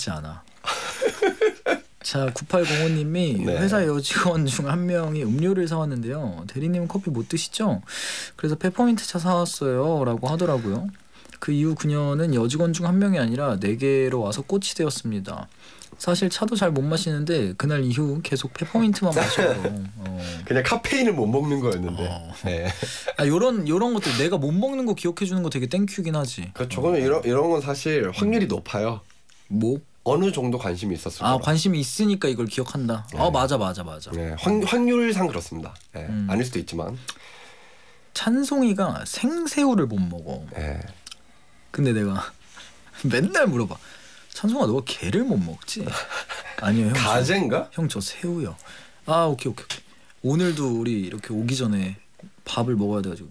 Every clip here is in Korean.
같지 않아. 자, 9805님이 네. 회사 여직원 중 한 명이 음료를 사왔는데요. 대리님은 커피 못 드시죠? 그래서 페퍼민트 차 사왔어요 라고 하더라고요. 그 이후 그녀는 여직원 중 한 명이 아니라 내게로 와서 꽃이 되었습니다. 사실 차도 잘 못 마시는데 그날 이후 계속 페퍼민트만 마셔요. 어. 그냥 카페인을 못 먹는 거였는데. 어. 네. 아 요런 요런 것들 내가 못 먹는 거 기억해 주는 거 되게 thank you긴 하지. 그 저거는 이런 이런 건 사실 확률이 높아요. 뭐? 어느 정도 관심이 있었을 아 거라. 관심이 있으니까 이걸 기억한다. 아 네. 맞아 맞아 맞아. 네, 확, 확률상 그렇습니다. 네, 음. 아닐 수도 있지만. 찬송이가 생새우를 못 먹어. 네. 근데 내가 맨날 물어봐. 찬송아 너가 게를 못 먹지? 아니요 형. 저- 가재인가? 형 저 새우요. 아 오케이 오케이 오케이. 오늘도 우리 이렇게 오기 전에 밥을 먹어야 돼가지고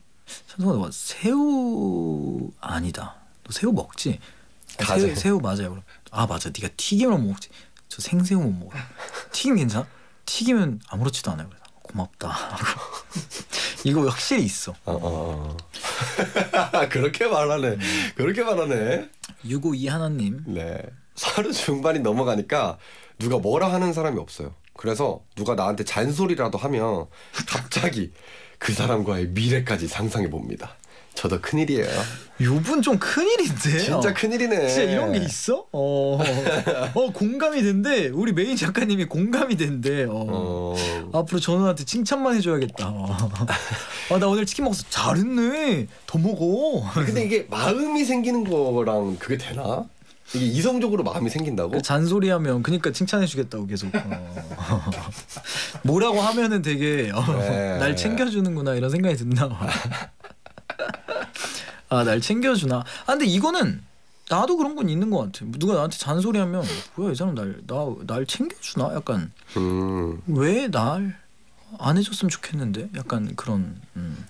찬송아 너가 새우 아니다. 너 새우 먹지? 아, 가재. 새우, 새우 맞아요. 그럼 아 맞아. 네가 튀김을 못 먹지. 저 생새우 못 먹어. 튀김 괜찮아? 튀김은 아무렇지도 않아요. 그래서 고맙다. 이거 확실히 있어. 어, 어, 어. 그렇게 말하네. 그렇게 말하네. 652 하나님. 네. 서른 중반이 넘어가니까 누가 뭐라 하는 사람이 없어요. 그래서 누가 나한테 잔소리라도 하면 갑자기 그 사람과의 미래까지 상상해 봅니다. 저도 큰일이에요. 요분 좀 큰일인데. 진짜 어. 큰일이네. 진짜 이런 게 있어? 어, 어 공감이 된대. 우리 메인 작가님이 공감이 된대. 어. 어. 앞으로 전우한테 칭찬만 해줘야겠다. 아 나 오늘 치킨 먹었어. 잘했네. 더 먹어. 근데 이게 마음이 생기는 거랑 그게 되나? 이게 이성적으로 마음이 생긴다고? 그 잔소리하면 그니까 칭찬해주겠다고 계속. 어. 뭐라고 하면은 되게 어, 네. 날 챙겨주는구나 이런 생각이 든다. 아 날 챙겨주나. 아 근데 이거는 나도 그런 건 있는 것 같아. 누가 나한테 잔소리하면 뭐야 이 사람 날나날 챙겨주나? 약간 음. 왜날 안 해줬으면 좋겠는데? 약간 그런 음.